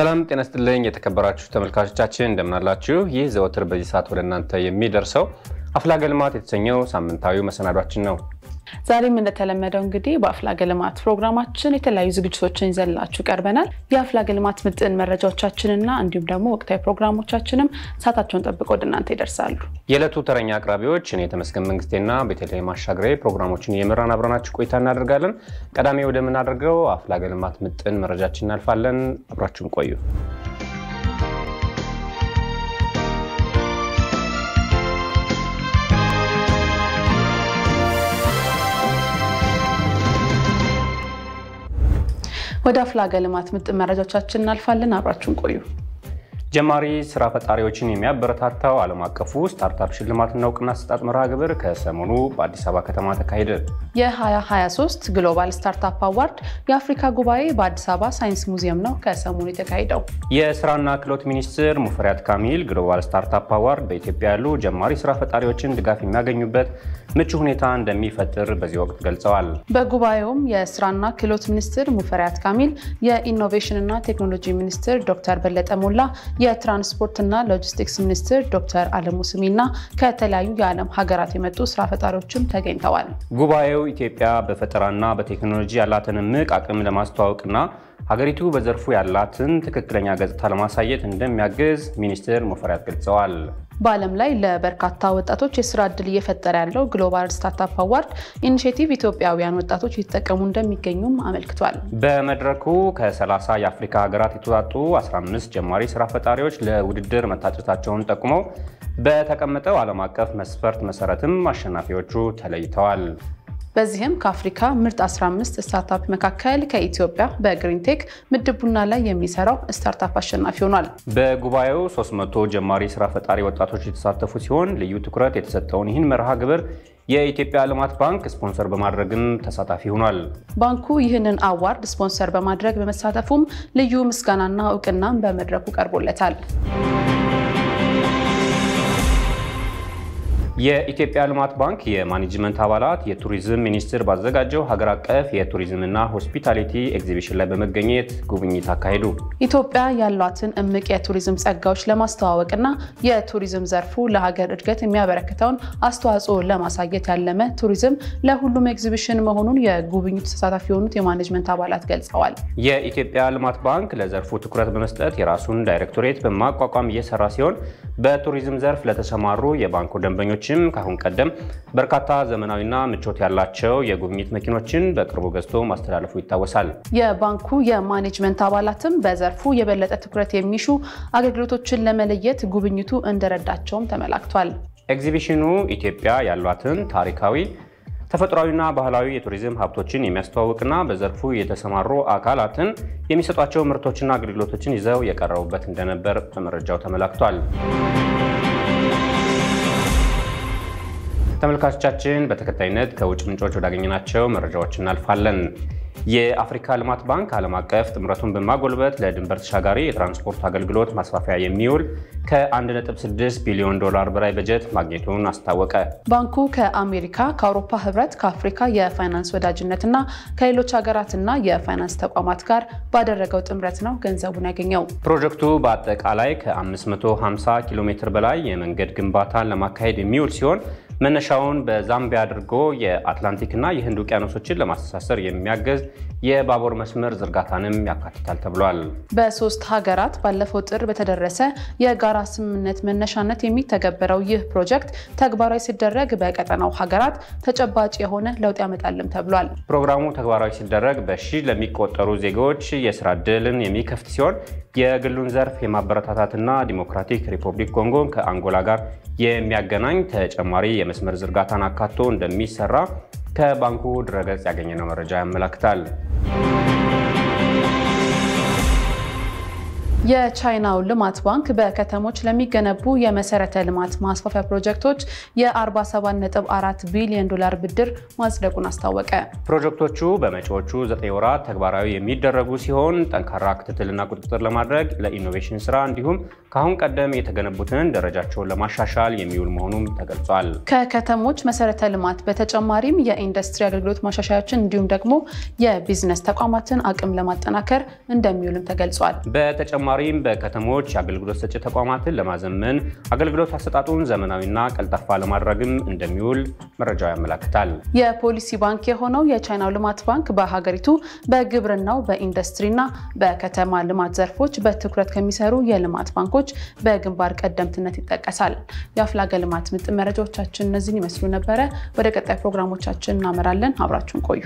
ሰላም ጤና ስጥልኝ የተከበራችሁ ተመልካቾቻችን እንደምናላችሁ። ይህ ዘወትር በዚህ ሰዓት ወደ እናንተ የሚደርሰው አፍላገ ልማት የተሰኘው ሳምንታዊ መሰናዷችን ነው። ዛሬም እንደተለመደው እንግዲህ በአፍላገ ልማት ፕሮግራማችን የተለያዩ ዝግጅቶችን ይዘንላችሁ ቀርበናል። የአፍላገ ልማት ምጥን መረጃዎቻችንና እንዲሁም ደግሞ ወቅታዊ ፕሮግራሞቻችንም ሰዓታቸውን ጠብቀው ወደ እናንተ ይደርሳሉ። የዕለቱ ተረኛ አቅራቢዎች እኔ የተመስገን መንግስቴና ቤተልሔም አሻግሬ ፕሮግራሞችን እየመራን አብረናችሁ ቆይታ እናደርጋለን። ቀዳሚ ወደምናደርገው አፍላገ ልማት ምጥን መረጃችን እናልፋለን። አብራችሁን ቆዩ። ወደ አፍላገ ልማት ምጥን መረጃዎቻችን እናልፋለን። አብራችሁን ቆዩ። ጀማሪ ስራ ፈጣሪዎችን የሚያበረታታው ዓለም አቀፉ startup ሽልማትና እውቅና አሰጣጥ መርሃ ግብር ከሰሞኑ በአዲስ አበባ ከተማ ተካሄደ። የ2023 global startup award የአፍሪካ ጉባኤ በአዲስ አበባ ሳይንስ ሙዚየም ነው ከሰሞኑ የተካሄደው። የስራና ክህሎት ሚኒስትር ሙፈሪያት ካሚል global startup award በኢትዮጵያ ያሉ ጀማሪ ስራ ፈጣሪዎችን ድጋፍ የሚያገኙበት ምቹ ሁኔታ እንደሚፈጥር በዚህ ወቅት ገልጸዋል። በጉባኤውም የስራና ክህሎት ሚኒስትር ሙፈሪያት ካሚል፣ የኢኖቬሽንና ቴክኖሎጂ ሚኒስትር ዶክተር በለጠ ሞላ የትራንስፖርትና ሎጂስቲክስ ሚኒስትር ዶክተር አለሙ ስሜና ከተለያዩ የዓለም ሀገራት የመጡ ስራ ፈጣሪዎችም ተገኝተዋል። ጉባኤው ኢትዮጵያ በፈጠራና በቴክኖሎጂ ያላትን እምቅ አቅም ለማስተዋወቅና ሀገሪቱ በዘርፉ ያላትን ትክክለኛ ገጽታ ለማሳየት እንደሚያግዝ ሚኒስትር ሙፈሪያት ገልጸዋል። በዓለም ላይ ለበርካታ ወጣቶች የስራ ዕድል እየፈጠረ ያለው global startup award initiative ኢትዮጵያውያን ወጣቶች እየተጠቀሙ እንደሚገኙም አመልክቷል። በመድረኩ ከ30 የአፍሪካ ሀገራት የተውጣጡ 15 ጀማሪ ስራ ፈጣሪዎች ለውድድር መታጨታቸውን ጠቁመው በተቀመጠው ዓለም አቀፍ መስፈርት መሰረትም አሸናፊዎቹ ተለይተዋል። በዚህም ከአፍሪካ ምርጥ 15 startup መካከል ከኢትዮጵያ በ greentech ምድብ ቡና ላይ የሚሰራው startup አሸናፊ ሆኗል። በጉባኤው 300 ጀማሪ ስራ ፈጣሪ ወጣቶች የተሳተፉ ሲሆን ልዩ ትኩረት የተሰጠውን ይህን መርሃ ግብር የኢትዮጵያ ልማት ባንክ ስፖንሰር በማድረግም ተሳታፊ ሆኗል። ባንኩ ይህንን award ስፖንሰር በማድረግ በመሳተፉም ልዩ ምስጋናና እውቅናም በመድረኩ ቀርቦለታል። የኢትዮጵያ ልማት ባንክ የማኔጅመንት አባላት የቱሪዝም ሚኒስቴር ባዘጋጀው ሀገር አቀፍ የቱሪዝምና hospitality ኤግዚቢሽን ላይ በመገኘት ጉብኝት አካሄዱ። ኢትዮጵያ ያሏትን እምቅ የቱሪዝም ጸጋዎች ለማስተዋወቅና የቱሪዝም ዘርፉ ለሀገር እድገት የሚያበረክተውን አስተዋጽኦ ለማሳየት ያለመ ቱሪዝም ለሁሉም ኤግዚቢሽን መሆኑን የጉብኝቱ ተሳታፊ የሆኑት የማኔጅመንት አባላት ገልጸዋል። የኢትዮጵያ ልማት ባንክ ለዘርፉ ትኩረት በመስጠት የራሱን ዳይሬክቶሬት በማቋቋም እየሰራ ሲሆን በቱሪዝም ዘርፍ ለተሰማሩ የባንኩ ደንበኞች ከአሁን ቀደም በርካታ ዘመናዊና ምቾት ያላቸው የጉብኝት መኪኖችን በቅርቡ ገዝቶ ማስተላለፉ ይታወሳል። የባንኩ የማኔጅመንት አባላትም በዘርፉ የበለጠ ትኩረት የሚሹ አገልግሎቶችን ለመለየት ጉብኝቱ እንደረዳቸውም ተመላክቷል። ኤግዚቢሽኑ ኢትዮጵያ ያሏትን ታሪካዊ ተፈጥሯዊና ባህላዊ የቱሪዝም ሀብቶችን የሚያስተዋውቅና በዘርፉ የተሰማሩ አካላትን የሚሰጧቸው ምርቶችና አገልግሎቶችን ይዘው የቀረቡበት እንደነበር በመረጃው ተመላክቷል። ተመልካቾቻችን በተከታይነት ከውጭ ምንጮች ወዳገኘናቸው መረጃዎች እናልፋለን። የአፍሪካ ልማት ባንክ ዓለም አቀፍ ጥምረቱን በማጎልበት ለድንበር ተሻጋሪ የትራንስፖርት አገልግሎት ማስፋፊያ የሚውል ከ1.6 ቢሊዮን ዶላር በላይ በጀት ማግኘቱን አስታወቀ። ባንኩ ከአሜሪካ፣ ከአውሮፓ ህብረት፣ ከአፍሪካ የፋይናንስ ወዳጅነትና ከሌሎች ሀገራትና የፋይናንስ ተቋማት ጋር ባደረገው ጥምረት ነው ገንዘቡን ያገኘው። ፕሮጀክቱ በአጠቃላይ ከ550 ኪሎ ሜትር በላይ የመንገድ ግንባታን ለማካሄድ የሚውል ሲሆን መነሻውን በዛምቢያ አድርጎ የአትላንቲክና የህንድ ውቅያኖሶችን ለማስተሳሰር የሚያገዝ የባቡር መስመር ዝርጋታንም ያካትታል ተብሏል። በሶስት ሀገራት ባለፈው ጥር በተደረሰ የጋራ ስምምነት መነሻነት የሚተገበረው ይህ ፕሮጀክት ተግባራዊ ሲደረግ በቀጠናው ሀገራት ተጨባጭ የሆነ ለውጥ ያመጣልም ተብሏል። ፕሮግራሙ ተግባራዊ ሲደረግ በሺህ ለሚቆጠሩ ዜጎች የስራ ዕድልን የሚከፍት ሲሆን የግሉን ዘርፍ የማበረታታትና ዲሞክራቲክ ሪፐብሊክ ኮንጎን ከአንጎላ ጋር የሚያገናኝ ተጨማሪ የመስመር ዝርጋታን አካቶ እንደሚሰራ ከባንኩ ድረገጽ ያገኘነው መረጃ ያመላክታል። የቻይናው ልማት ባንክ በከተሞች ለሚገነቡ የመሰረተ ልማት ማስፋፊያ ፕሮጀክቶች የ47.4 ቢሊዮን ዶላር ብድር ማጽደቁን አስታወቀ። ፕሮጀክቶቹ በመጪዎቹ 9 ወራት ተግባራዊ የሚደረጉ ሲሆን ጠንካራ ክትትልና ቁጥጥር ለማድረግ ለኢኖቬሽን ስራ እንዲሁም ከአሁን ቀደም የተገነቡትን ደረጃቸውን ለማሻሻል የሚውል መሆኑም ተገልጿል። ከከተሞች መሰረተ ልማት በተጨማሪም የኢንዱስትሪ አገልግሎት ማሻሻያዎችን እንዲሁም ደግሞ የቢዝነስ ተቋማትን አቅም ለማጠናከር እንደሚውልም ተገልጿል። በተጨማሪም በከተሞች የአገልግሎት ሰጪ ተቋማትን ለማዘመን አገልግሎት አሰጣጡን ዘመናዊና ቀልጣፋ ለማድረግም እንደሚውል መረጃው ያመላክታል። የፖሊሲ ባንክ የሆነው የቻይናው ልማት ባንክ በሀገሪቱ በግብርናው በኢንዱስትሪና በከተማ ልማት ዘርፎች በትኩረት ከሚሰሩ የልማት ባንኮች በግንባር ቀደምትነት ይጠቀሳል። የአፍላገ ልማት ምጥን መረጃዎቻችን እነዚህን ይመስሉ ነበረ። ወደ ቀጣይ ፕሮግራሞቻችን እናመራለን። አብራችሁን ቆዩ።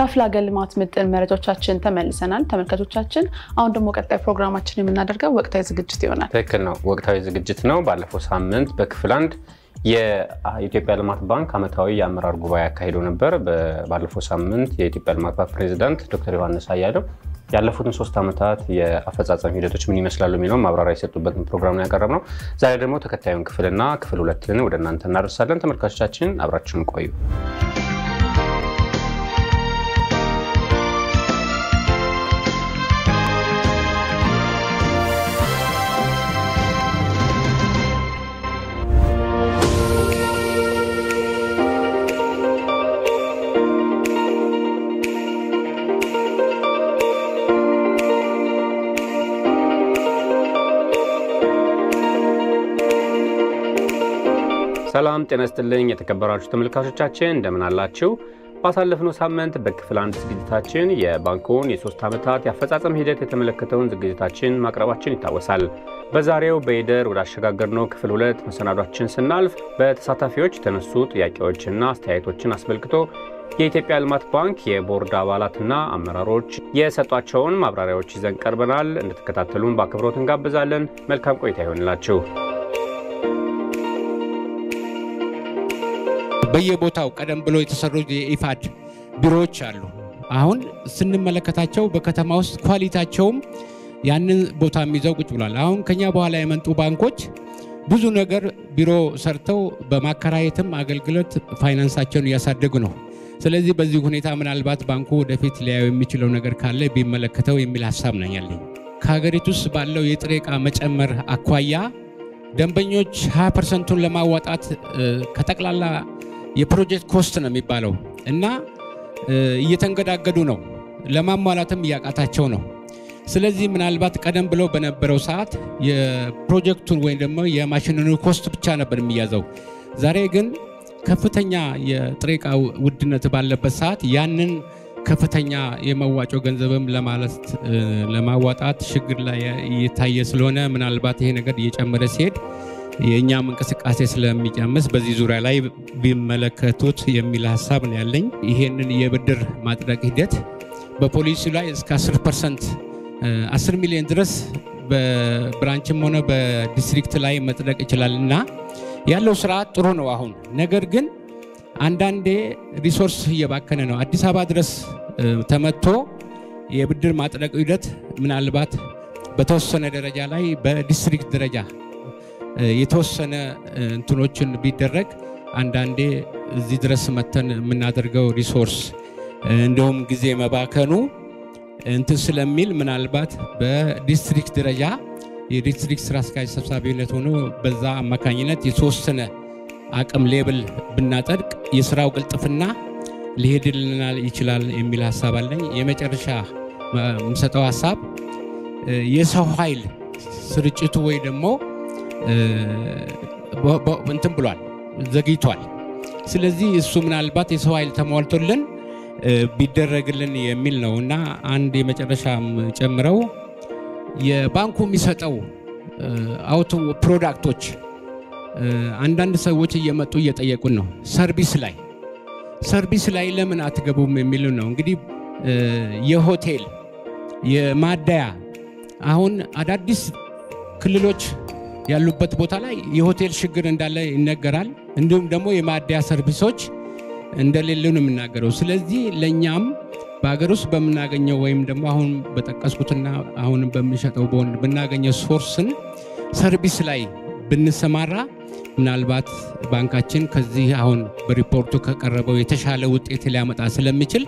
ከአፍላገ ልማት ምጥን መረጃዎቻችን ተመልሰናል። ተመልካቾቻችን አሁን ደግሞ ቀጣይ ፕሮግራማችን የምናደርገው ወቅታዊ ዝግጅት ይሆናል። ትክክል ነው። ወቅታዊ ዝግጅት ነው። ባለፈው ሳምንት በክፍል አንድ የኢትዮጵያ ልማት ባንክ ዓመታዊ የአመራር ጉባኤ አካሂዶ ነበር። ባለፈው ሳምንት የኢትዮጵያ ልማት ባንክ ፕሬዚዳንት ዶክተር ዮሐንስ አያሌው ያለፉትን ሶስት ዓመታት የአፈጻጸም ሂደቶች ምን ይመስላሉ የሚለውን ማብራሪያ የሰጡበትን ፕሮግራም ነው ያቀረብነው። ዛሬ ደግሞ ተከታዩን ክፍልና ክፍል ሁለትን ወደ እናንተ እናደርሳለን። ተመልካቾቻችን አብራችሁን ቆዩ። ሰላም ጤና ይስጥልኝ የተከበራችሁ ተመልካቾቻችን እንደምን አላችሁ? ባሳለፍነው ሳምንት በክፍል አንድ ዝግጅታችን የባንኩን የሶስት ዓመታት የአፈጻጸም ሂደት የተመለከተውን ዝግጅታችን ማቅረባችን ይታወሳል። በዛሬው በይደር ወደ አሸጋገርነው ክፍል ሁለት መሰናዷችን ስናልፍ በተሳታፊዎች የተነሱ ጥያቄዎችና አስተያየቶችን አስመልክቶ የኢትዮጵያ ልማት ባንክ የቦርድ አባላትና አመራሮች የሰጧቸውን ማብራሪያዎች ይዘን ቀርበናል። እንድትከታተሉን በአክብሮት እንጋብዛለን። መልካም ቆይታ ይሆንላችሁ። በየቦታው ቀደም ብሎ የተሰሩ የኢፋድ ቢሮዎች አሉ። አሁን ስንመለከታቸው በከተማ ውስጥ ኳሊታቸውም ያንን ቦታ የሚይዘው ቁጭ ብሏል። አሁን ከኛ በኋላ የመጡ ባንኮች ብዙ ነገር ቢሮ ሰርተው በማከራየትም አገልግሎት ፋይናንሳቸውን እያሳደጉ ነው። ስለዚህ በዚህ ሁኔታ ምናልባት ባንኩ ወደፊት ሊያዩ የሚችለው ነገር ካለ ቢመለከተው የሚል ሀሳብ ነኝ ያለኝ። ከሀገሪቱ ውስጥ ባለው የጥሬ ዕቃ መጨመር አኳያ ደንበኞች 20 percent ኡን ለማዋጣት ከጠቅላላ የፕሮጀክት cost ነው የሚባለው እና እየተንገዳገዱ ነው፣ ለማሟላትም እያቃታቸው ነው። ስለዚህ ምናልባት ቀደም ብለው በነበረው ሰዓት የፕሮጀክቱን ወይም ደግሞ የማሽኑን cost ብቻ ነበር የሚያዘው። ዛሬ ግን ከፍተኛ የጥሬ ዕቃ ውድነት ባለበት ሰዓት ያንን ከፍተኛ የመዋጮ ገንዘብም ለማለት ለማዋጣት ችግር ላይ እየታየ ስለሆነ ምናልባት ይሄ ነገር እየጨመረ ሲሄድ የእኛም እንቅስቃሴ ስለሚቀንስ በዚህ ዙሪያ ላይ ቢመለከቱት የሚል ሀሳብ ነው ያለኝ። ይሄንን የብድር ማጽደቅ ሂደት በፖሊሲ ላይ እስከ 10 percent 10 ሚሊዮን ድረስ በ branch ም ሆነ በ district ላይ መጽደቅ ይችላል እና ያለው ስርዓት ጥሩ ነው አሁን። ነገር ግን አንዳንዴ resource እየባከነ ነው። አዲስ አበባ ድረስ ተመጥቶ የብድር ማጽደቅ ሂደት ምናልባት በተወሰነ ደረጃ ላይ በዲስትሪክት ደረጃ የተወሰነ እንትኖችን ቢደረግ አንዳንዴ እዚህ ድረስ መጥተን የምናደርገው resource እንዲሁም ጊዜ መባከኑ እንትን ስለሚል ምናልባት በዲስትሪክት ደረጃ የዲስትሪክት ስራ አስኪያጅ ሰብሳቢነት ሆኖ በዛ አማካኝነት የተወሰነ አቅም ሌብል ብናጸድቅ የስራው ቅልጥፍና ሊሄድልናል ይችላል የሚል ሀሳብ አለኝ። የመጨረሻ የምሰጠው ሀሳብ የሰው ኃይል ስርጭቱ ወይ ደግሞ እንትን ብሏል፣ ዘግይቷል። ስለዚህ እሱ ምናልባት የሰው ኃይል ተሟልቶልን ቢደረግልን የሚል ነው እና አንድ የመጨረሻ ጨምረው የባንኩ የሚሰጠው አውቶ product ኦች አንዳንድ ሰዎች እየመጡ እየጠየቁን ነው። service ላይ service ላይ ለምን አትገቡም የሚሉ ነው። እንግዲህ የሆቴል የማደያ አሁን አዳዲስ ክልሎች ያሉበት ቦታ ላይ የሆቴል ችግር እንዳለ ይነገራል። እንዲሁም ደግሞ የማደያ service ኦች እንደሌሉ ነው የሚነገረው። ስለዚህ ለእኛም በሀገር ውስጥ በምናገኘው ወይም ደግሞ አሁን በጠቀስኩትና አሁን በምንሸጠው በቦንድ ብናገኘው source ን service ላይ ብንሰማራ ምናልባት ባንካችን ከዚህ አሁን በሪፖርቱ ከቀረበው የተሻለ ውጤት ሊያመጣ ስለሚችል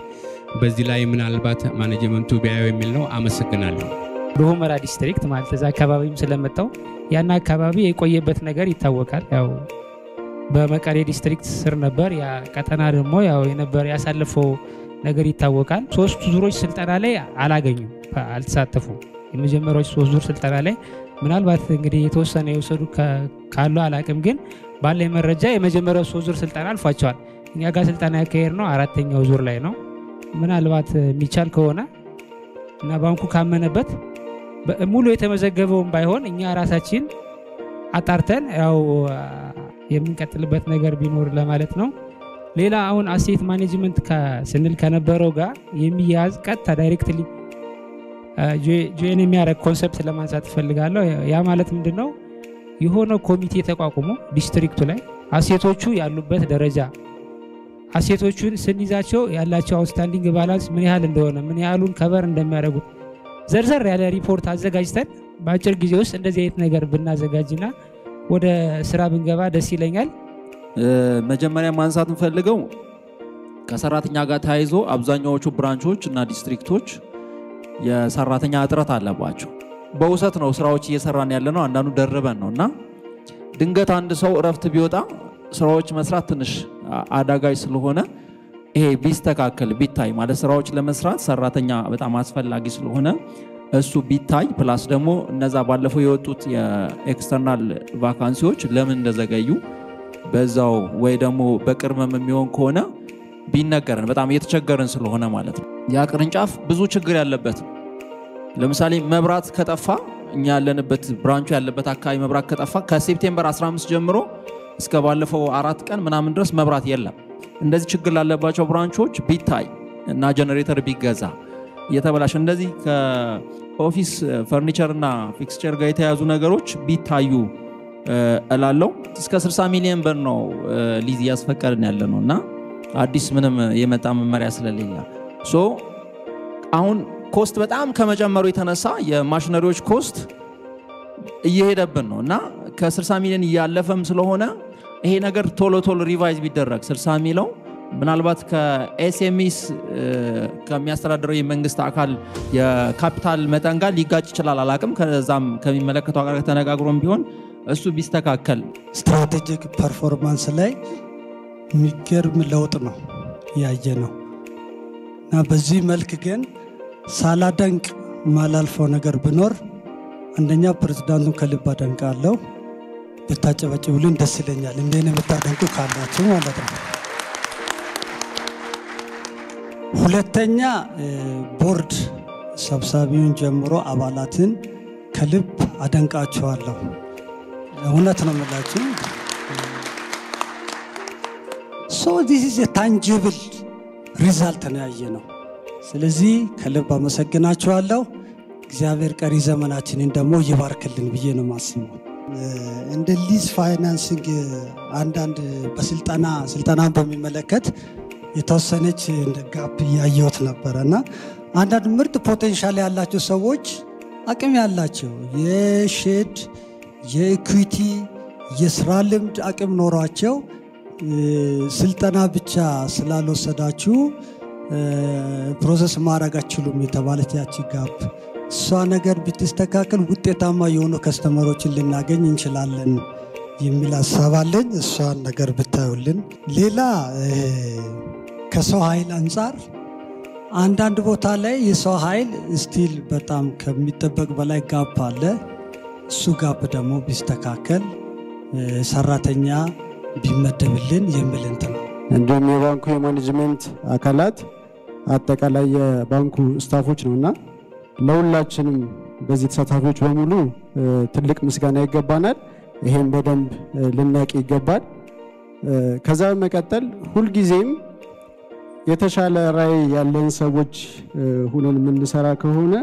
በዚህ ላይ ምናልባት ማኔጅመንቱ ቢያየው የሚል ነው። አመሰግናለሁ። በሁመራ ዲስትሪክት ማለት እዛ አካባቢም ስለመጣው ያን አካባቢ የቆየበት ነገር ይታወቃል። ያው በመቀሌ ዲስትሪክት ስር ነበር። ያ ቀጠና ደግሞ ያው የነበር ያሳለፈው ነገር ይታወቃል። ሶስቱ ዙሮች ስልጠና ላይ አላገኙም፣ አልተሳተፉም። የመጀመሪያዎች ሶስት ዙር ስልጠና ላይ ምናልባት እንግዲህ የተወሰነ የወሰዱ ካሉ አላቅም፣ ግን ባለ መረጃ የመጀመሪያው ሶስት ዙር ስልጠና አልፏቸዋል። እኛ ጋር ስልጠና ያካሄድ ነው አራተኛው ዙር ላይ ነው። ምናልባት የሚቻል ከሆነ እና ባንኩ ካመነበት ሙሉ የተመዘገበውን ባይሆን እኛ ራሳችን አጣርተን ያው የምንቀጥልበት ነገር ቢኖር ለማለት ነው። ሌላ አሁን asset management ስንል ከነበረው ጋር የሚያያዝ ቀጥታ directly join የሚያደርግ concept ለማንሳት እፈልጋለሁ። ያ ማለት ምንድን ነው? የሆነ ኮሚቴ ተቋቁሞ ዲስትሪክቱ ላይ asset ኦቹ ያሉበት ደረጃ asset ኦቹን ስንይዛቸው ያላቸው outstanding balance ምን ያህል እንደሆነ ምን ያህሉን cover እንደሚያደርጉት ዘርዘር ያለ ሪፖርት አዘጋጅተን በአጭር ጊዜ ውስጥ እንደዚህ አይነት ነገር ብናዘጋጅና ወደ ስራ ብንገባ ደስ ይለኛል። መጀመሪያ ማንሳት የምፈልገው ከሰራተኛ ጋር ተያይዞ አብዛኛዎቹ branch ኦች እና ዲስትሪክቶች የሰራተኛ እጥረት አለባቸው። በውሰት ነው ስራዎች እየሰራን ያለ ነው። አንዳንዱ ደርበን ነው እና ድንገት አንድ ሰው እረፍት ቢወጣ ስራዎች መስራት ትንሽ አዳጋች ስለሆነ ይሄ ቢስተካከል ቢታይ ማለት ስራዎች ለመስራት ሰራተኛ በጣም አስፈላጊ ስለሆነ እሱ ቢታይ plus ደግሞ እነዛ ባለፈው የወጡት የ external vacancy ዎች ለምን እንደዘገዩ በዛው ወይ ደግሞ በቅርብም የሚሆን ከሆነ ቢነገረን በጣም እየተቸገርን ስለሆነ ማለት ነው። ያ ቅርንጫፍ ብዙ ችግር ያለበት ለምሳሌ መብራት ከጠፋ እኛ ያለንበት branch ኡ ያለበት አካባቢ መብራት ከጠፋ ከ September 15 ጀምሮ እስከ ባለፈው አራት ቀን ምናምን ድረስ መብራት የለም። እንደዚህ ችግር ላለባቸው branch ኦች ቢታይ እና ጀኔሬተር ቢገዛ እየተበላሸ እንደዚህ ከ office furniture እና fixture ጋር የተያያዙ ነገሮች ቢታዩ እላለው። እስከ 60 ሚሊዮን ብር ነው ሊዝ እያስፈቀድን ያለ ነው እና አዲስ ምንም የመጣ መመሪያ ስለሌለ so አሁን cost በጣም ከመጨመሩ የተነሳ የ machinery ዎች cost እየሄደብን ነው እና ከ60 ሚሊዮን እያለፈም ስለሆነ ይሄ ነገር ቶሎ ቶሎ revise ቢደረግ 60 ሚለው ምናልባት ከ SMEs ከሚያስተዳድረው የመንግስት አካል የካፒታል መጠን ጋር ሊጋጭ ይችላል። አላቅም። ከዛም ከሚመለከተው አካል ተነጋግሮም ቢሆን እሱ ቢስተካከል strategic performance ላይ የሚገርም ለውጥ ነው ያየነው እና በዚህ መልክ ግን ሳላደንቅ ማላልፈው ነገር ብኖር አንደኛ ፕሬዝዳንቱን ከልብ አደንቃለሁ። ብታጨበጭቡልን ደስ ይለኛል። እንደኔ የምታደንቁ ካላችሁ ማለት ነው። ሁለተኛ ቦርድ ሰብሳቢውን ጀምሮ አባላትን ከልብ አደንቃቸዋለሁ። እውነት ነው የምላችሁ። so this is tangible result ነው ያየነው። ስለዚህ ከልብ አመሰግናችኋለሁ። እግዚአብሔር ቀሪ ዘመናችንን ደግሞ ይባርክልን ብዬ ነው ማስበው። እንደ lease financing አንዳንድ በስልጠና ስልጠናን በሚመለከት የተወሰነች gap እያየሁት ነበረ። እና አንዳንድ ምርጥ potential ያላቸው ሰዎች አቅም ያላቸው የ shed የ equity የስራ ልምድ አቅም ኖሯቸው ስልጠና ብቻ ስላልወሰዳችሁ process ማድረግ አትችሉም የተባለች ያቺ gap እሷ ነገር ብትስተካከል ውጤታማ የሆኑ customer ኦችን ልናገኝ እንችላለን የሚል ሀሳብ አለኝ። እሷን ነገር ብታዩልን። ሌላ ከሰው ኃይል አንጻር አንዳንድ ቦታ ላይ የሰው ኃይል still በጣም ከሚጠበቅ በላይ gap አለ። እሱ gap ደግሞ ቢስተካከል ሰራተኛ ቢመደብልን የሚል እንትን እንዲሁም የባንኩ የማኔጅመንት አካላት አጠቃላይ የባንኩ staff ኦች ነው እና ለሁላችንም በዚህ ተሳታፊዎች በሙሉ ትልቅ ምስጋና ይገባናል። ይሄም በደንብ ልናውቅ ይገባል። ከዛ በመቀጠል ሁልጊዜም የተሻለ ራዕይ ያለን ሰዎች ሁነን የምንሰራ ከሆነ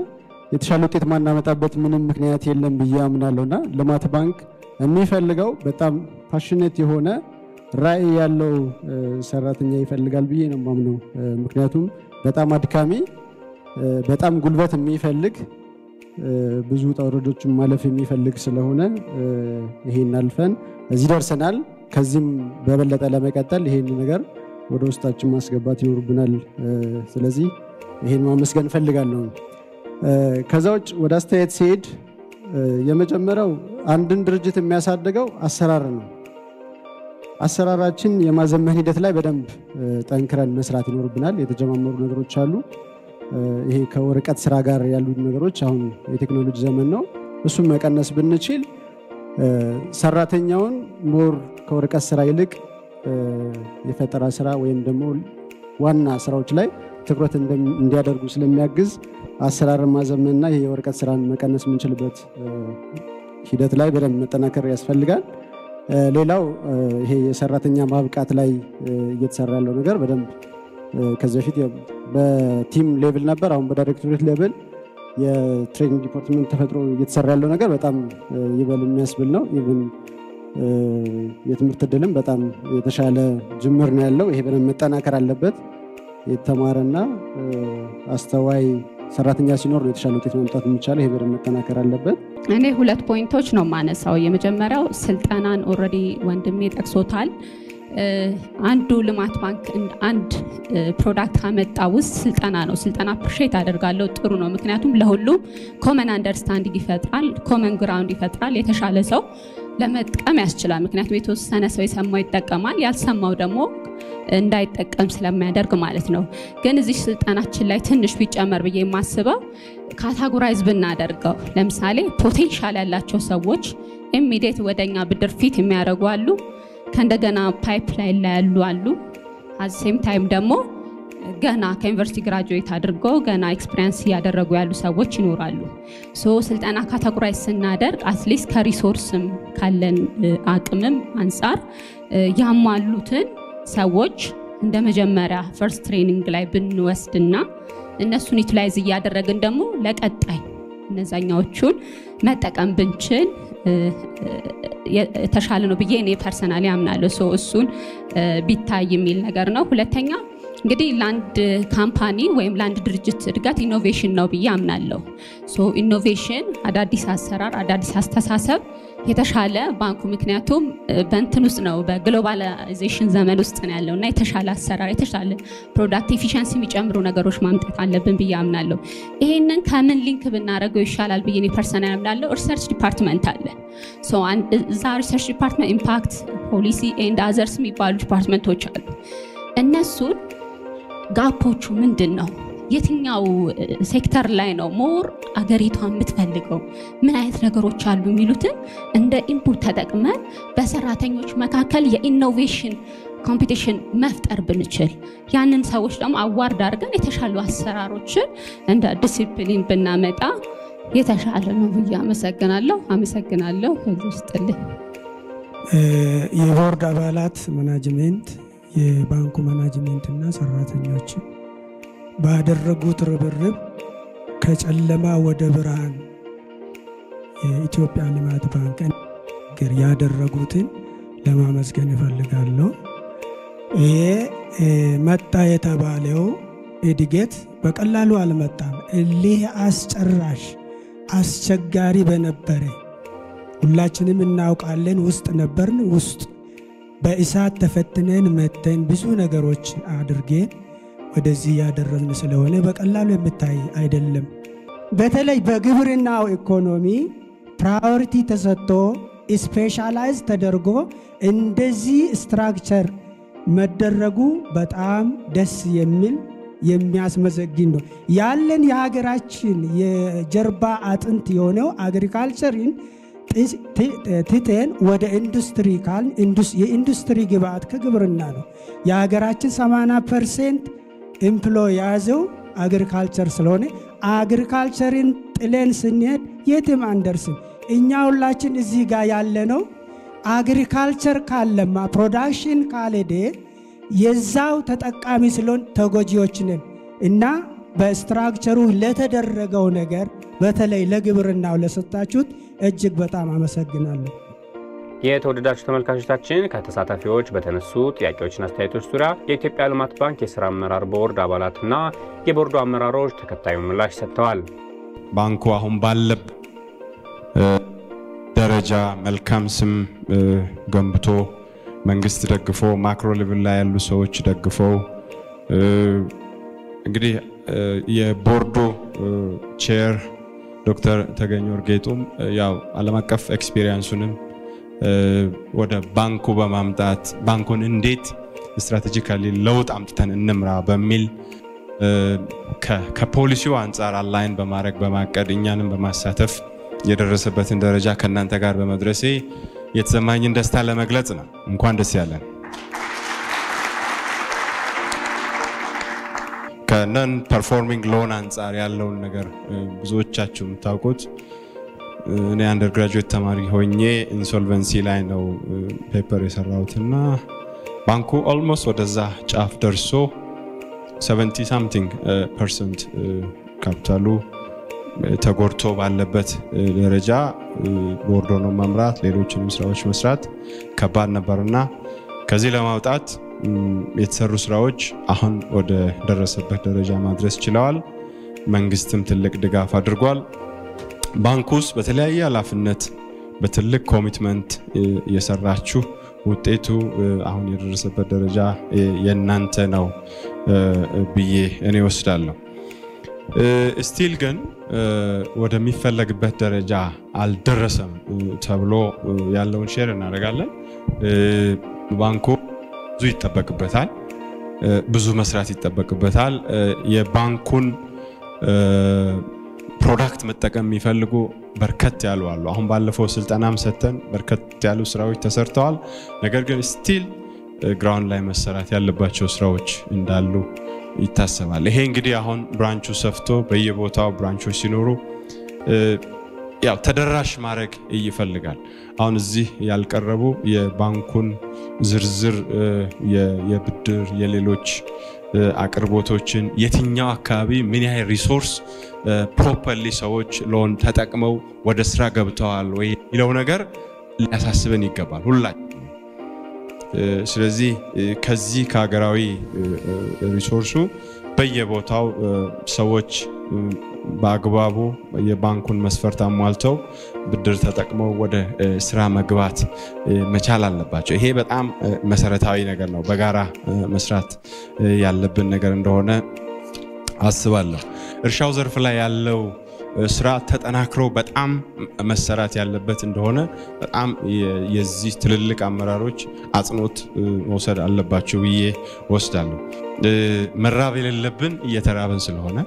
የተሻለ ውጤት ማናመጣበት ምንም ምክንያት የለም ብዬ አምናለሁ እና ልማት ባንክ የሚፈልገው በጣም ፓሽኔት የሆነ ራዕይ ያለው ሰራተኛ ይፈልጋል ብዬ ነው የማምነው። ምክንያቱም በጣም አድካሚ በጣም ጉልበት የሚፈልግ ብዙ ውጣ ውረዶችን ማለፍ የሚፈልግ ስለሆነ ይሄን አልፈን እዚህ ደርሰናል። ከዚህም በበለጠ ለመቀጠል ይሄን ነገር ወደ ውስጣችን ማስገባት ይኖርብናል። ስለዚህ ይሄን ማመስገን እፈልጋለሁ። ከዛ ውጭ ወደ አስተያየት ሲሄድ የመጀመሪያው አንድን ድርጅት የሚያሳድገው አሰራር ነው። አሰራራችን የማዘመን ሂደት ላይ በደንብ ጠንክረን መስራት ይኖርብናል። የተጀማመሩ ነገሮች አሉ። ይሄ ከወረቀት ስራ ጋር ያሉ ነገሮች አሁን የቴክኖሎጂ ዘመን ነው። እሱም መቀነስ ብንችል ሰራተኛውን more ከወረቀት ስራ ይልቅ የፈጠራ ስራ ወይም ደግሞ ዋና ስራዎች ላይ ትኩረት እንዲያደርጉ ስለሚያግዝ አሰራርን ማዘመንና ይሄ የወረቀት ስራን መቀነስ የምንችልበት ሂደት ላይ በደንብ መጠናከር ያስፈልጋል። ሌላው ይሄ የሰራተኛ ማብቃት ላይ እየተሰራ ያለው ነገር በደንብ ከዚህ በፊት በ team level ነበር። አሁን በዳይሬክቶሬት level የ training department ተፈጥሮ እየተሰራ ያለው ነገር በጣም ይበል የሚያስብል ነው። even የትምህርት እድልም በጣም የተሻለ ጅምር ነው ያለው። ይሄ በደንብ መጠናከር አለበት። የተማረና አስተዋይ ሰራተኛ ሲኖር ነው የተሻለ ውጤት ማምጣት የሚቻለው። ይሄ በደንብ መጠናከር አለበት። እኔ ሁለት point ኦች ነው ማነሳው። የመጀመሪያው ስልጠናን already ወንድሜ ጠቅሶታል። አንዱ ልማት ባንክ አንድ product ካመጣ ውስጥ ስልጠና ነው። ስልጠና appreciate አደርጋለሁ፣ ጥሩ ነው። ምክንያቱም ለሁሉም common understanding ይፈጥራል፣ common ground ይፈጥራል። የተሻለ ሰው ለመጥቀም ያስችላል። ምክንያቱም የተወሰነ ሰው የሰማው ይጠቀማል፣ ያልሰማው ደግሞ እንዳይጠቀም ስለሚያደርግ ማለት ነው። ግን እዚህ ስልጠናችን ላይ ትንሽ ቢጨመር ብዬ የማስበው categorize ብናደርገው፣ ለምሳሌ potential ያላቸው ሰዎች immediate ወደኛ ብድር fit የሚያደርጉ አሉ። ከእንደገና pipeline ላይ ያሉ አሉ። at same time ደግሞ ገና ከዩኒቨርሲቲ graduate አድርገው ገና experience እያደረጉ ያሉ ሰዎች ይኖራሉ። so ስልጠና categorize ስናደርግ at least ከ resource ም ካለን አቅምም አንጻር ያሟሉትን ሰዎች እንደ መጀመሪያ first training ላይ ብንወስድና እነሱን utilize እያደረግን ደግሞ ለቀጣይ እነዛኛዎቹን መጠቀም ብንችል የተሻለ ነው ብዬ እኔ personally አምናለሁ። so እሱን ቢታይ የሚል ነገር ነው። ሁለተኛ እንግዲህ ለአንድ company ወይም ለአንድ ድርጅት እድገት innovation ነው ብዬ አምናለሁ። innovation፣ አዳዲስ አሰራር፣ አዳዲስ አስተሳሰብ የተሻለ ባንኩ ምክንያቱም በእንትን ውስጥ ነው በ globalization ዘመን ውስጥ ነው ያለው እና የተሻለ አሰራር የተሻለ product efficiency የሚጨምሩ ነገሮች ማምጣት አለብን ብዬ አምናለሁ። ይሄንን ከምን link ብናደርገው ይሻላል ብዬ personal አምናለሁ። research department አለ። እዛ research department impact፣ policy and others የሚባሉ department ኦች አሉ። እነሱን gap ኦቹ ምንድን ነው? የትኛው ሴክተር ላይ ነው more አገሪቷ የምትፈልገው ምን አይነት ነገሮች አሉ የሚሉትን እንደ input ተጠቅመን በሰራተኞች መካከል የ innovation competition መፍጠር ብንችል ያንን ሰዎች ደግሞ award አድርገን የተሻሉ አሰራሮችን እንደ ዲሲፕሊን ብናመጣ የተሻለ ነው ብዬ አመሰግናለሁ። አመሰግናለሁ። ይስጥልኝ የቦርድ አባላት management፣ የባንኩ management እና ሰራተኞች ባደረጉት ርብርብ ከጨለማ ወደ ብርሃን የኢትዮጵያ ልማት ባንክ ግር ያደረጉትን ለማመስገን እፈልጋለሁ። ይሄ መጣ የተባለው እድገት በቀላሉ አልመጣም። እልህ አስጨራሽ አስቸጋሪ በነበረ ሁላችንም እናውቃለን። ውስጥ ነበርን። ውስጥ በእሳት ተፈትነን መጥተን ብዙ ነገሮች አድርገን ወደዚህ ያደረግን ስለሆነ በቀላሉ የምታይ አይደለም። በተለይ በግብርናው ኢኮኖሚ priority ተሰጥቶ specialize ተደርጎ እንደዚህ structure መደረጉ በጣም ደስ የሚል የሚያስመሰግን ነው። ያለን የሀገራችን የጀርባ አጥንት የሆነው agriculture ን ትተን ወደ ኢንዱስትሪ ካልን የኢንዱስትሪ ግብአት ከግብርና ነው። የሀገራችን 80 percent employ የያዘው agriculture ስለሆነ agriculture ን ጥለን ስንሄድ የትም አንደርስም። እኛ ሁላችን እዚህ ጋር ያለ ነው agriculture ካለማ production ካልሄደ የዛው ተጠቃሚ ስለሆን ተጎጂዎች ነን እና በ structure ኡ ለተደረገው ነገር በተለይ ለግብርናው ለሰጣችሁት እጅግ በጣም አመሰግናለሁ። የተወደዳችሁ ተመልካቾቻችን ከተሳታፊዎች በተነሱ ጥያቄዎችና አስተያየቶች ዙሪያ የኢትዮጵያ ልማት ባንክ የስራ አመራር ቦርድ አባላትና የቦርዱ አመራሮች ተከታዩ ምላሽ ሰጥተዋል። ባንኩ አሁን ባለ ደረጃ መልካም ስም ገንብቶ መንግስት ደግፎ macro level ላይ ያሉ ሰዎች ደግፈው እንግዲህ የቦርዱ chair ዶክተር ተገኘወርቅ ጌጡም ያው ዓለም አቀፍ experience ኡንም ወደ ባንኩ በማምጣት ባንኩን እንዴት strategically ለውጥ አምጥተን እንምራ በሚል ከፖሊሲው አንጻር align በማድረግ በማቀድ እኛንም በማሳተፍ የደረሰበትን ደረጃ ከእናንተ ጋር በመድረሴ የተሰማኝን ደስታ ለመግለጽ ነው። እንኳን ደስ ያለን። ከ non performing loan አንጻር ያለውን ነገር ብዙዎቻችሁ የምታውቁት እኔ undergraduate ተማሪ ሆኜ insolvency ላይ ነው paper የሰራሁትና ባንኩ almost ወደዛ ጫፍ ደርሶ 70 something percent ካፒታሉ ተጎድቶ ባለበት ደረጃ ቦርዱን መምራት፣ ሌሎችንም ስራዎች መስራት ከባድ ነበርና ከዚህ ለማውጣት የተሰሩ ስራዎች አሁን ወደ ደረሰበት ደረጃ ማድረስ ችለዋል። መንግስትም ትልቅ ድጋፍ አድርጓል። ባንክ ውስጥ በተለያየ ኃላፊነት በትልቅ commitment የሰራችሁ ውጤቱ አሁን የደረሰበት ደረጃ የእናንተ ነው ብዬ እኔ እወስዳለሁ። still ግን ወደሚፈለግበት ደረጃ አልደረሰም ተብሎ ያለውን share እናደርጋለን። ባንኩ ብዙ ይጠበቅበታል፣ ብዙ መስራት ይጠበቅበታል። የባንኩን product መጠቀም የሚፈልጉ በርከት ያሉ አሉ። አሁን ባለፈው ስልጠናም ሰጥተን በርከት ያሉ ስራዎች ተሰርተዋል። ነገር ግን still ground ላይ መሰራት ያለባቸው ስራዎች እንዳሉ ይታሰባል። ይሄ እንግዲህ አሁን branch ኡ ሰፍቶ በየቦታው branch ኦች ሲኖሩ ያው ተደራሽ ማድረግ ይፈልጋል። አሁን እዚህ ያልቀረቡ የባንኩን ዝርዝር የብድር የሌሎች አቅርቦቶችን የትኛው አካባቢ ምን ያህል resource properly ሰዎች loan ተጠቅመው ወደ ስራ ገብተዋል ወይ የሚለው ነገር ሊያሳስበን ይገባል ሁላችን። ስለዚህ ከዚህ ከሀገራዊ resource ኡ በየቦታው ሰዎች በአግባቡ የባንኩን መስፈርት አሟልተው ብድር ተጠቅመው ወደ ስራ መግባት መቻል አለባቸው። ይሄ በጣም መሰረታዊ ነገር ነው። በጋራ መስራት ያለብን ነገር እንደሆነ አስባለሁ። እርሻው ዘርፍ ላይ ያለው ስራ ተጠናክሮ በጣም መሰራት ያለበት እንደሆነ በጣም የዚህ ትልልቅ አመራሮች አጽንኦት መውሰድ አለባቸው ብዬ ወስዳለሁ። መራብ የሌለብን እየተራብን ስለሆነ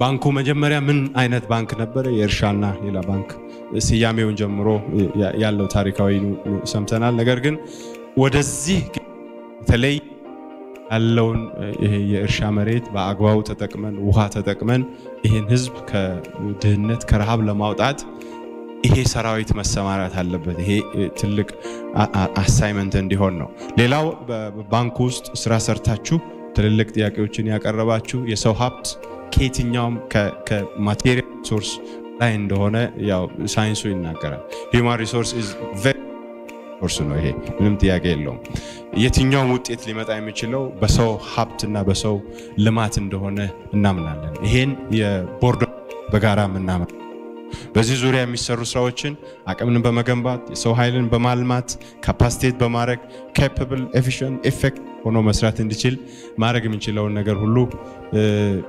ባንኩ መጀመሪያ ምን አይነት ባንክ ነበረ? የእርሻና ሌላ ባንክ ስያሜውን ጀምሮ ያለው ታሪካዊ ሰምተናል። ነገር ግን ወደዚህ በተለይ ያለውን የእርሻ መሬት በአግባቡ ተጠቅመን ውሃ ተጠቅመን ይህን ህዝብ ከድህነት ከረሃብ ለማውጣት ይሄ ሰራዊት መሰማራት አለበት። ይሄ ትልቅ assignment እንዲሆን ነው። ሌላው በባንኩ ውስጥ ስራ ሰርታችሁ ትልልቅ ጥያቄዎችን ያቀረባችሁ የሰው ሀብት ከየትኛውም ከ material resource ላይ እንደሆነ ያው ሳይንሱ ይናገራል። human resource resource ነው። ይሄ ምንም ጥያቄ የለውም። የትኛውም ውጤት ሊመጣ የሚችለው በሰው ሀብትና በሰው ልማት እንደሆነ እናምናለን። ይሄን የቦርዶ በጋራ የምናምን በዚህ ዙሪያ የሚሰሩ ስራዎችን አቅምን በመገንባት የሰው ኃይልን በማልማት capacitate በማድረግ capable efficient effective ሆኖ መስራት እንዲችል ማድረግ የምንችለውን ነገር ሁሉ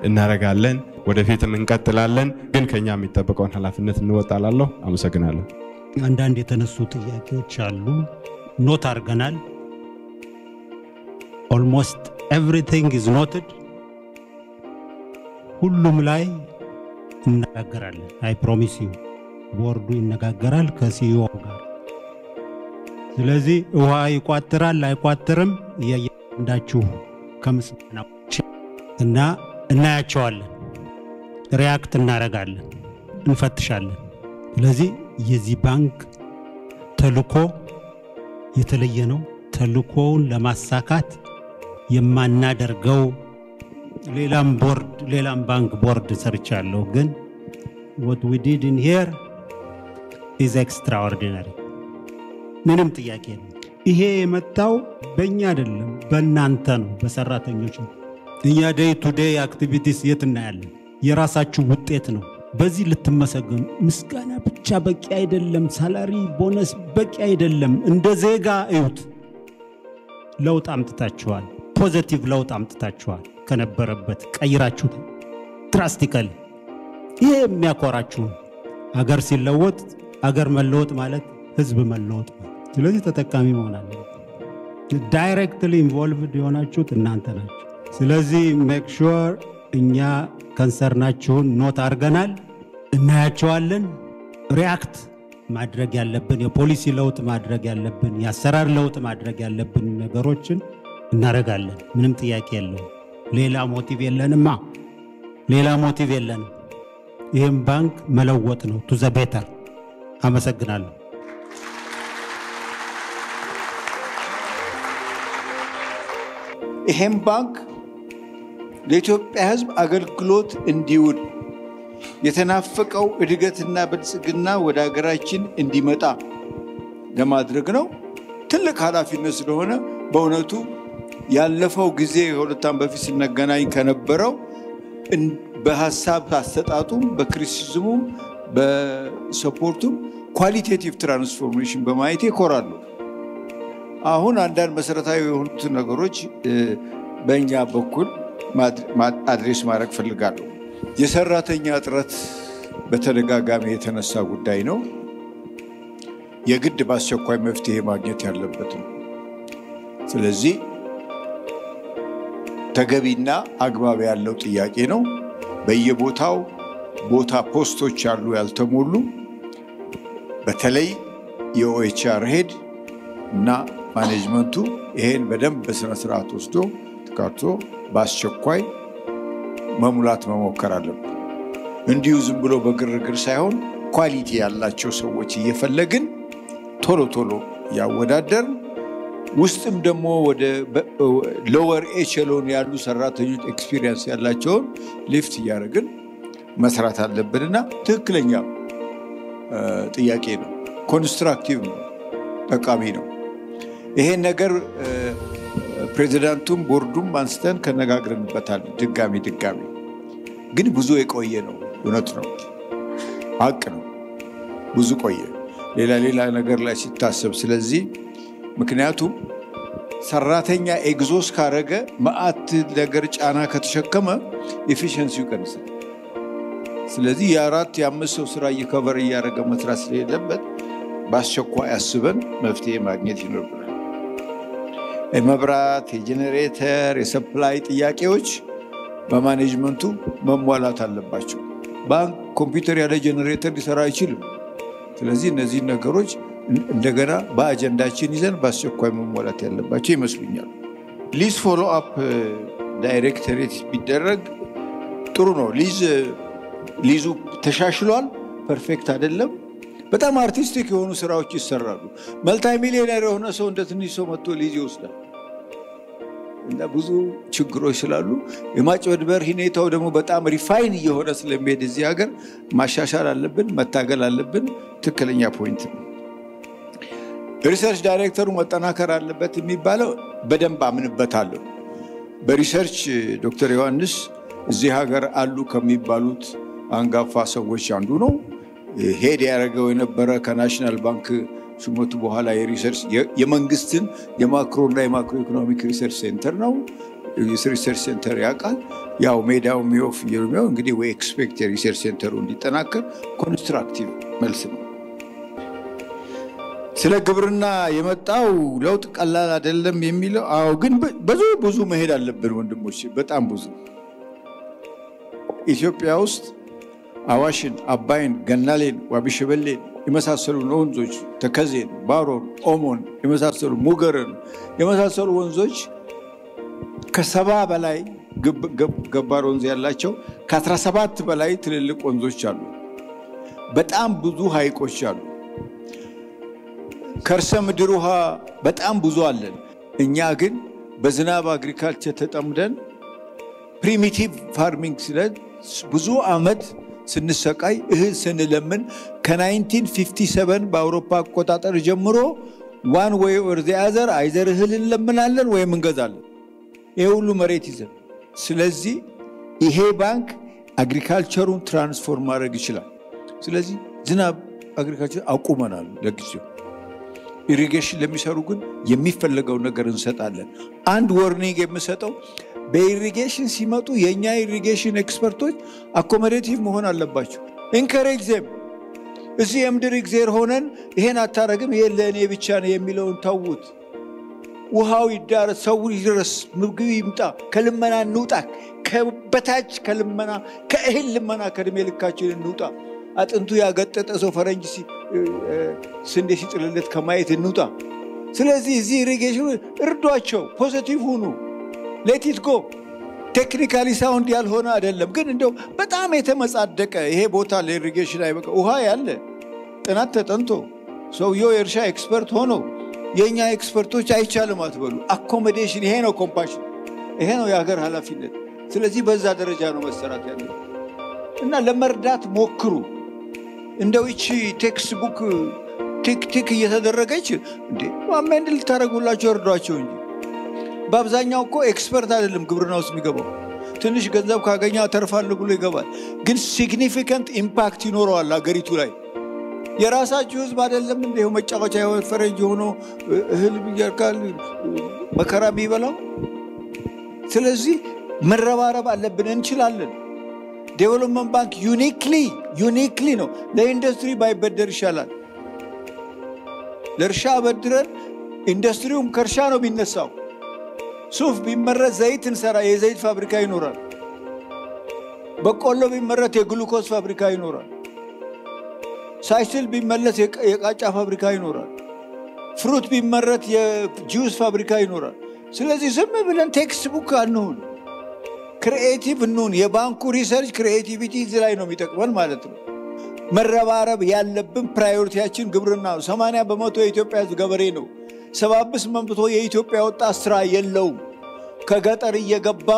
እናደርጋለን። ወደፊትም እንቀጥላለን። ግን ከኛ የሚጠበቀውን ኃላፊነት እንወጣለን። አመሰግናለሁ። አንዳንድ የተነሱ ጥያቄዎች አሉ። note አድርገናል። almost everything is noted። ሁሉም ላይ እነጋገራለን። I promise you ቦርዱ ይነጋገራል ከ CEO ጋር። ስለዚህ ውሃ ይቋጥራል አይቋጥርም እያንዳችሁ ከምስጋና እና እናያቸዋለን፣ react እናደርጋለን፣ እንፈትሻለን። ስለዚህ የዚህ ባንክ ተልኮ የተለየ ነው። ተልኮውን ለማሳካት የማናደርገው ሌላም ቦርድ ሌላም ባንክ ቦርድ ሰርቻለሁ፣ ግን what we did in here is extraordinary ምንም ጥያቄ ነው። ይሄ የመጣው በእኛ አይደለም፣ በእናንተ ነው፣ በሰራተኞች ነው። እኛ day to day activities የት እናያለን? የራሳችሁ ውጤት ነው። በዚህ ልትመሰገኑ። ምስጋና ብቻ በቂ አይደለም። salary bonus በቂ አይደለም። እንደ ዜጋ እዩት። ለውጥ አምጥታችኋል። positive ለውጥ አምጥታችኋል። ከነበረበት ቀይራችሁት drastically። ይሄ የሚያኮራችሁ አገር ሲለወጥ አገር መለወጥ ማለት ህዝብ መለወጥ ማለት። ስለዚህ ተጠቃሚ መሆን አለ። directly involved የሆናችሁት እናንተ ናቸው። ስለዚህ make sure እኛ concern ኣችሁን note አድርገናል፣ እናያቸዋለን። react ማድረግ ያለብን የፖሊሲ ለውጥ ማድረግ ያለብን የአሰራር ለውጥ ማድረግ ያለብን ነገሮችን እናደርጋለን። ምንም ጥያቄ የለውም። ሌላ motive የለንማ፣ ሌላ motive የለንም። ይህም ባንክ መለወጥ ነው to the better። አመሰግናለሁ። ይሄም ባንክ ለኢትዮጵያ ሕዝብ አገልግሎት እንዲውል የተናፈቀው እድገትና ብልጽግና ወደ ሀገራችን እንዲመጣ ለማድረግ ነው። ትልቅ ኃላፊነት ስለሆነ በእውነቱ ያለፈው ጊዜ ዓመት በፊት ስንገናኝ ከነበረው በሀሳብ አሰጣጡም በ criticism ኡም በ support ኡም qualitative transformation በማየት ይኮራሉ። አሁን አንዳንድ መሰረታዊ የሆኑትን ነገሮች በእኛ በኩል address ማድረግ ፈልጋለሁ። የሰራተኛ እጥረት በተደጋጋሚ የተነሳ ጉዳይ ነው። የግድ በአስቸኳይ መፍትሄ ማግኘት ያለበት ነው። ስለዚህ ተገቢና አግባብ ያለው ጥያቄ ነው። በየቦታው ቦታ post ኦች አሉ ያልተሞሉ። በተለይ የ HR head እና ማኔጅመንቱ ይሄን በደንብ በስነ ስርዓት ወስዶ ተካቶ በአስቸኳይ መሙላት መሞከር አለብን። እንዲሁ ዝም ብሎ በግርግር ሳይሆን quality ያላቸው ሰዎች እየፈለግን ቶሎ ቶሎ እያወዳደር ውስጥም ደግሞ ወደ lower echelon ያሉ ሰራተኞች experience ያላቸውን ሊፍት እያደረግን መስራት አለብንና ትክክለኛ ጥያቄ ነው። constructive ነው፣ ጠቃሚ ነው። ይሄን ነገር ፕሬዚዳንቱም ቦርዱም አንስተን ተነጋግረንበታል። ድጋሚ ድጋሚ ግን ብዙ የቆየ ነው። እውነት ነው፣ ሀቅ ነው። ብዙ ቆየ ሌላ ሌላ ነገር ላይ ሲታሰብ። ስለዚህ ምክንያቱም ሰራተኛ ኤግዞስ ካረገ መዓት ነገር ጫና ከተሸከመ efficiency ይቀንሳል። ስለዚህ የአራት የአምስት ሰው ስራ እየ cover እያደረገ መስራት ስለሌለበት በአስቸኳይ አስበን መፍትሄ ማግኘት ይኖርብናል። የመብራት፣ የጄኔሬተር፣ የ supply ጥያቄዎች በማኔጅመንቱ መሟላት አለባቸው። ባንክ ኮምፒውተር ያለ ጄኔሬተር ሊሰራ አይችልም። ስለዚህ እነዚህን ነገሮች እንደገና በአጀንዳችን ይዘን በአስቸኳይ መሟላት ያለባቸው ይመስሉኛል። lease follow up ዳይሬክተሬት ቢደረግ ጥሩ ነው። ሊዝ ሊዙ ተሻሽሏል፣ perfect አይደለም። በጣም artistic የሆኑ ስራዎች ይሰራሉ። multi millionaire የሆነ ሰው እንደ ትንሽ ሰው መጥቶ ሊዝ ይወስዳል እና ብዙ ችግሮች ስላሉ የማጭበርበር ሁኔታው ደግሞ በጣም refine እየሆነ ስለሚሄድ እዚህ ሀገር ማሻሻል አለብን፣ መታገል አለብን። ትክክለኛ point ነው። research ዳይሬክተሩ መጠናከር አለበት የሚባለው በደንብ አምንበታለሁ። በ research ዶክተር ዮሐንስ እዚህ ሀገር አሉ ከሚባሉት አንጋፋ ሰዎች አንዱ ነው። head ያደረገው የነበረ ከ National Bank ሹመቱ በኋላ የ research የመንግስትን የ macro ና የ macro economic research center ነው። research center ያውቃል። ያው ሜዳው የሚወፍ የሚው እንግዲህ we expect የ research center ኡ እንዲጠናከር constructive መልስ ነው። ስለ ግብርና የመጣው ለውጥ ቀላል አይደለም የሚለው አዎ፣ ግን ብዙ ብዙ መሄድ አለብን ወንድሞች፣ በጣም ብዙ ኢትዮጵያ ውስጥ አዋሽን፣ አባይን፣ ገናሌን፣ ዋቢሸበሌን የመሳሰሉ ወንዞች ተከዜን፣ ባሮን፣ ኦሞን የመሳሰሉ ሙገርን የመሳሰሉ ወንዞች ከሰባ በላይ ገባር ወንዝ ያላቸው ከ17 በላይ ትልልቅ ወንዞች አሉ። በጣም ብዙ ሐይቆች አሉ። ከርሰ ምድር ውሃ በጣም ብዙ አለን። እኛ ግን በዝናብ agriculture ተጠምደን primitive farming ስለን ብዙ ዓመት ስንሰቃይ እህል ስንለምን ከ1957 በአውሮፓ አቆጣጠር ጀምሮ one way or the other either እህል እንለምናለን ወይም እንገዛለን። ይሄ ሁሉ መሬት ይዘን። ስለዚህ ይሄ ባንክ agriculture ኡን transform ማድረግ ይችላል። ስለዚህ ዝናብ agriculture አቁመናል ለጊዜው። irrigation ለሚሰሩ ግን የሚፈለገው ነገር እንሰጣለን። አንድ warning የምሰጠው በ irrigation ሲመጡ የእኛ irrigation expert ኦች accommodative መሆን አለባቸው። encourage them እዚህ የምድር እግዜር ሆነን ይሄን አታረግም፣ ይሄ ለእኔ ብቻ ነው የሚለውን ተዉት። ውሃው ይዳረስ፣ ሰው ይድረስ፣ ምግብ ይምጣ፣ ከልመና እንውጣ። ከበታች ከልመና ከእህል ልመና ከእድሜ ልካችን እንውጣ። አጥንቱ ያገጠጠ ሰው ፈረንጅ ስንዴ ሲጥልለት ከማየት እንውጣ። ስለዚህ እዚህ irrigation እርዷቸው፣ positive ሁኑ፣ let it go technically sound ያልሆነ አይደለም፣ ግን እንደው በጣም የተመጻደቀ ይሄ ቦታ ለ irrigation አይበቃ ውሃ ያለ ጥናት ተጠንቶ ሰውየው የእርሻ expert ሆኖ የእኛ expert ኦች አይቻልም አትበሉ። accommodation ይሄ ነው compassion፣ ይሄ ነው የሀገር ኃላፊነት። ስለዚህ በዛ ደረጃ ነው መሰራት ያለ እና ለመርዳት ሞክሩ። እንደው ይቺ text book tick tick እየተደረገች እንዴ amend ልታደረጉላቸው እርዷቸው እንጂ በአብዛኛው እኮ expert አይደለም ግብርና ውስጥ የሚገባው። ትንሽ ገንዘብ ካገኘ አተርፋለሁ ብሎ ይገባል። ግን significant impact ይኖረዋል አገሪቱ ላይ። የራሳችሁ ህዝብ አይደለም እንዲሁ መጫወቻ የሆነ ፈረንጅ ሆኖ እህል ይርካል መከራ የሚበላው። ስለዚህ መረባረብ አለብን፣ እንችላለን። Development Bank uniquely uniquely ነው። ለኢንዱስትሪ ባይበደር ይሻላል። ለእርሻ አበድረን ኢንዱስትሪውም ከእርሻ ነው የሚነሳው። ሱፍ ቢመረት ዘይት እንሰራ፣ የዘይት ፋብሪካ ይኖራል። በቆሎ ቢመረት የግሉኮስ ፋብሪካ ይኖራል። sisal ቢመለስ የቃጫ ፋብሪካ ይኖራል። fruit ቢመረት የጁስ ፋብሪካ ይኖራል። ስለዚህ ዝም ብለን text book አንሁን፣ creative እንሁን። የባንኩ research creativity እዚህ ላይ ነው የሚጠቅመን ማለት ነው። መረባረብ ያለብን priority ያችን ግብርና ነው። ሰማንያ በመቶ የኢትዮጵያ ገበሬ ነው። ሰባ አምስት በመቶ የኢትዮጵያ ወጣት ስራ የለውም። ከገጠር እየገባ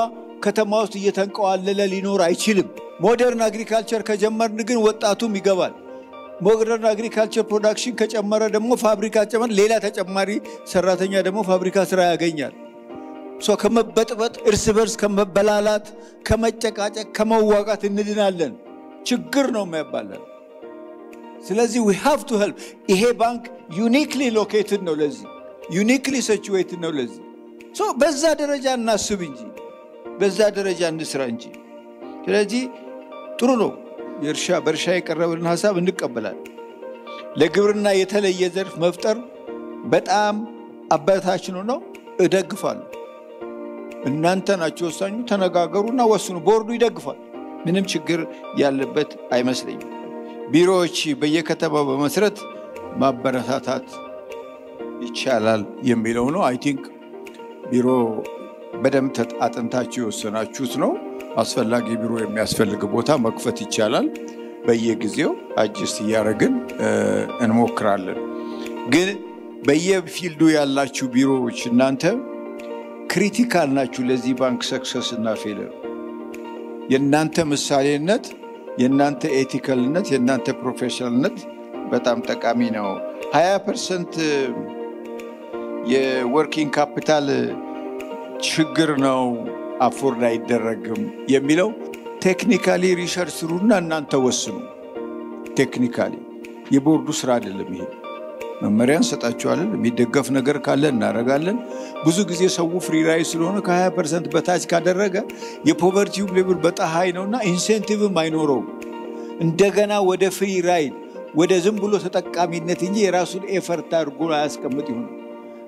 ከተማ ውስጥ እየተንቀዋለለ ሊኖር አይችልም። modern agriculture ከጀመርን ግን ወጣቱም ይገባል። modern agriculture production ከጨመረ ደግሞ ፋብሪካ ጨመር፣ ሌላ ተጨማሪ ሰራተኛ ደግሞ ፋብሪካ ስራ ያገኛል። ከመበጥበጥ እርስ በርስ ከመበላላት፣ ከመጨቃጨቅ፣ ከመዋቃት እንድናለን። ችግር ነው የሚያባላል። ስለዚህ we have to help። ይሄ ባንክ uniquely located ነው ለዚህ uniquely situated ነው ለዚህ። በዛ ደረጃ እናስብ እንጂ በዛ ደረጃ እንስራ እንጂ። ስለዚህ ጥሩ ነው። የእርሻ በእርሻ የቀረበልን ሀሳብ እንቀበላለን። ለግብርና የተለየ ዘርፍ መፍጠር በጣም አበረታች ነው ነው እደግፋለሁ። እናንተ ናቸው ወሳኙ። ተነጋገሩና ወስኑ። ቦርዱ ይደግፋል። ምንም ችግር ያለበት አይመስለኝም። ቢሮዎች በየከተማው በመስረት ማበረታታት ይቻላል የሚለው ነው። I think ቢሮ በደንብ አጥንታችሁ የወሰናችሁት ነው። አስፈላጊ ቢሮ የሚያስፈልግ ቦታ መክፈት ይቻላል። በየጊዜው adjust እያደረግን እንሞክራለን። ግን በየ field ኡ ያላችሁ ቢሮዎች እናንተ critical ናችሁ ለዚህ ባንክ success እና failure። የእናንተ ምሳሌነት፣ የእናንተ ethical ነት፣ የእናንተ professional ነት በጣም ጠቃሚ ነው። 20 percent የ working capital ችግር ነው afford አይደረግም የሚለው technically research ስሩና እናንተ ወስኑ። technically የቦርዱ ስራ አይደለም ይሄ። መመሪያ እንሰጣችኋለን። የሚደገፍ ነገር ካለ እናደርጋለን። ብዙ ጊዜ ሰው free ride ስለሆነ ከ20 percent በታች ካደረገ የ poverty ው level በጣም high ነውና incentive ም አይኖረውም። እንደገና ወደ free ride ወደ ዝም ብሎ ተጠቃሚነት እንጂ የራሱን effort አድርጎ አያስቀምጥ ይሆናል።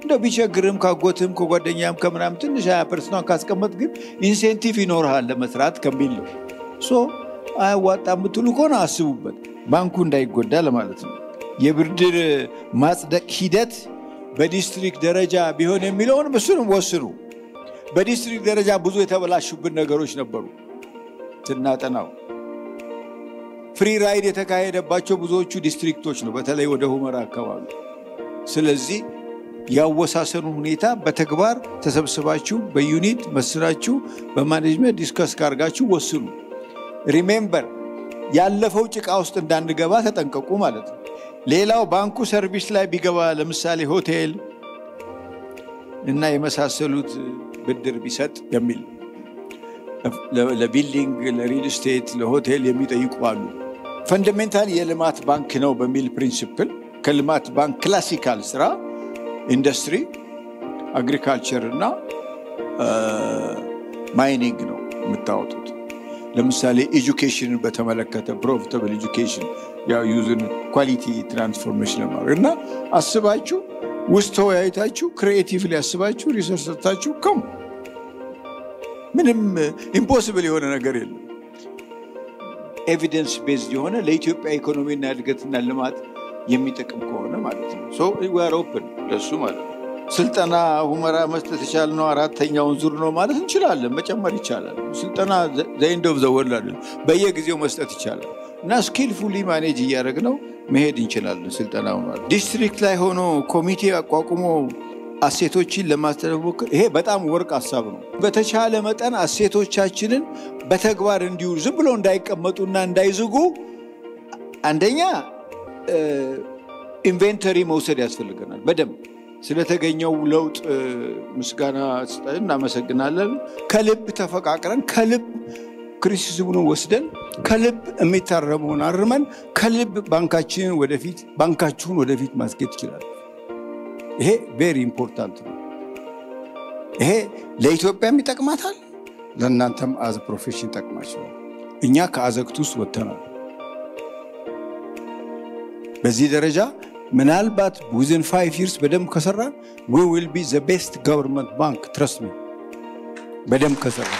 እንደው ቢቸግርም ካጎትም ከጓደኛም ከምናም ትንሽ ሀያ percent ቷን ካስቀመጥ ግን incentive ይኖርሃል ለመስራት ከሚል ነው። so አያዋጣ የምትሉ ከሆነ አስቡበት፣ ባንኩ እንዳይጎዳ ለማለት ነው። የብድር ማጽደቅ ሂደት በ district ደረጃ ቢሆን የሚለውን እሱንም ወስኑ። በ district ደረጃ ብዙ የተበላሹብን ነገሮች ነበሩ ስናጠናው። free ride የተካሄደባቸው ብዙዎቹ district ኦች ነው፣ በተለይ ወደ ሁመራ አካባቢ። ስለዚህ የአወሳሰኑ ሁኔታ በተግባር ተሰብስባችሁ በ unit መስራችሁ በ management discuss አርጋችሁ ወስኑ። remember ያለፈው ጭቃ ውስጥ እንዳንገባ ተጠንቀቁ ማለት ነው። ሌላው ባንኩ service ላይ ቢገባ ለምሳሌ ሆቴል እና የመሳሰሉት ብድር ቢሰጥ የሚል ለ building፣ ለ real estate፣ ለሆቴል የሚጠይቁ አሉ። fundamental የልማት ባንክ ነው በሚል principle ከልማት ባንክ classical ስራ ኢንዱስትሪ፣ agriculture እና mining ነው የምታወጡት። ለምሳሌ education ን በተመለከተ profitable education ያው youth ን quality transformation ለማድረግ እና አስባችሁ ውስጥ ተወያይታችሁ creatively አስባችሁ research ሰርታችሁ ከም ምንም impossible የሆነ ነገር የለም። evidence based የሆነ ለኢትዮጵያ ኢኮኖሚና እድገትና ልማት የሚጠቅም ከሆነ ማለት ነው። we're open ለሱ ማለት ነው። ስልጠና ሁመራ መስጠት የቻልነው አራተኛውን ዙር ነው ማለት እንችላለን። መጨመር ይቻላል። ስልጠና the end of the world አይደለም፣ በየጊዜው መስጠት ይቻላል እና skillfully manage እያደረግነው መሄድ እንችላለን። ስልጠና district ላይ ሆኖ ኮሚቴ አቋቁሞ asset ኦችን ለማስተላለፍ ይሄ በጣም ወርቅ ሀሳብ ነው። በተቻለ መጠን asset ኦቻችንን በተግባር እንዲውሉ ዝም ብሎ እንዳይቀመጡና እንዳይዝጉ አንደኛ inventory መውሰድ ያስፈልገናል በደንብ ስለተገኘው ለውጥ ምስጋና ስጠን፣ እናመሰግናለን። ከልብ ተፈቃቅረን ከልብ criticism ኡን ወስደን ከልብ የሚታረመውን አርመን ከልብ ባንካችንን ወደፊት ባንካችሁን ወደፊት ማስጌጥ ይችላል። ይሄ very important ነው። ይሄ ለኢትዮጵያም ይጠቅማታል፣ ለእናንተም as profession ይጠቅማቸዋል። እኛ ከአዘቅት ውስጥ ወጥተናል። በዚህ ደረጃ ምናልባት within five years በደንብ ከሰራ we will be the best government bank trust me በደንብ ከሰራ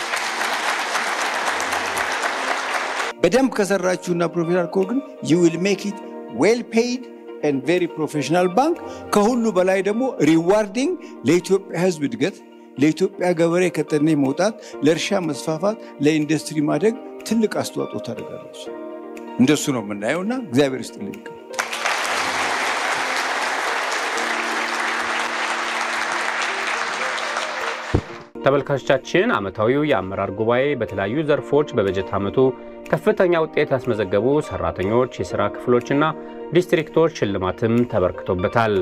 በደንብ ከሰራችሁና professional ከሆ ግን you will make it well paid and very professional bank ከሁሉ በላይ ደግሞ rewarding ለኢትዮጵያ ሕዝብ እድገት ለኢትዮጵያ ገበሬ ከጠኔ መውጣት ለእርሻ መስፋፋት ለኢንዱስትሪ ማደግ ትልቅ አስተዋጽኦ ታደርጋለች። እንደሱ ነው የምናየውና እግዚአብሔር ይስጥልኝ። ተመልካቾቻችን ዓመታዊው የአመራር ጉባኤ በተለያዩ ዘርፎች በበጀት ዓመቱ ከፍተኛ ውጤት ያስመዘገቡ ሰራተኞች፣ የሥራ ክፍሎችና ዲስትሪክቶች ሽልማትም ተበርክቶበታል።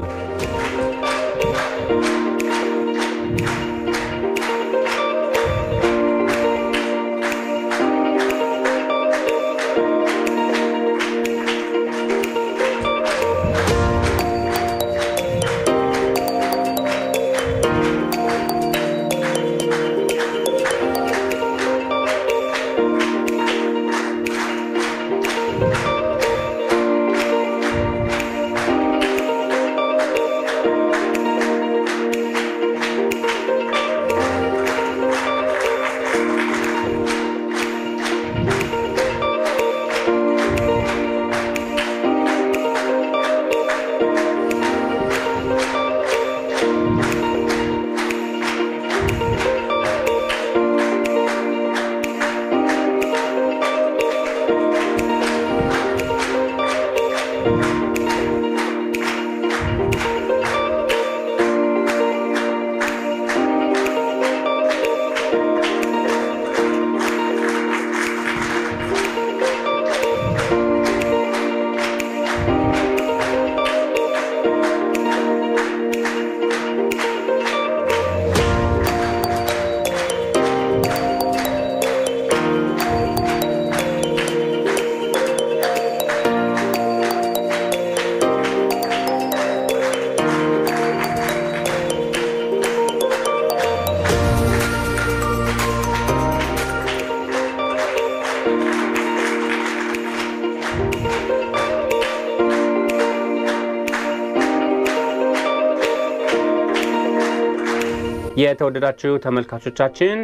የተወደዳችሁ ተመልካቾቻችን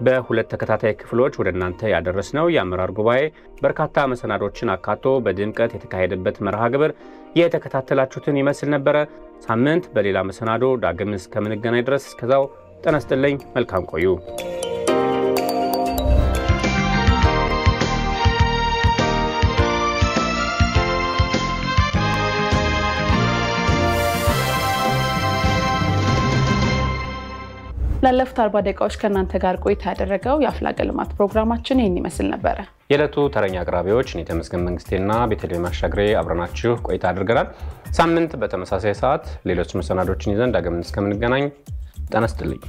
በሁለት ተከታታይ ክፍሎች ወደ እናንተ ያደረስነው የአመራር ጉባኤ በርካታ መሰናዶችን አካቶ በድምቀት የተካሄደበት መርሃ ግብር የተከታተላችሁትን ይመስል ነበረ። ሳምንት በሌላ መሰናዶ ዳግም እስከምንገናኝ ድረስ እስከዛው ጤና ይስጥልኝ። መልካም ቆዩ። ላለፉት አርባ ደቂቃዎች ከእናንተ ጋር ቆይታ ያደረገው የአፍላገ ልማት ፕሮግራማችን ይህን ይመስል ነበረ። የዕለቱ ተረኛ አቅራቢዎች እኔ ተመስገን መንግስቴና ቤተልሔም አሻግሬ አብረናችሁ ቆይታ አድርገናል። ሳምንት በተመሳሳይ ሰዓት ሌሎች መሰናዶችን ይዘን ዳግም እስከምንገናኝ ጤና ይስጥልኝ።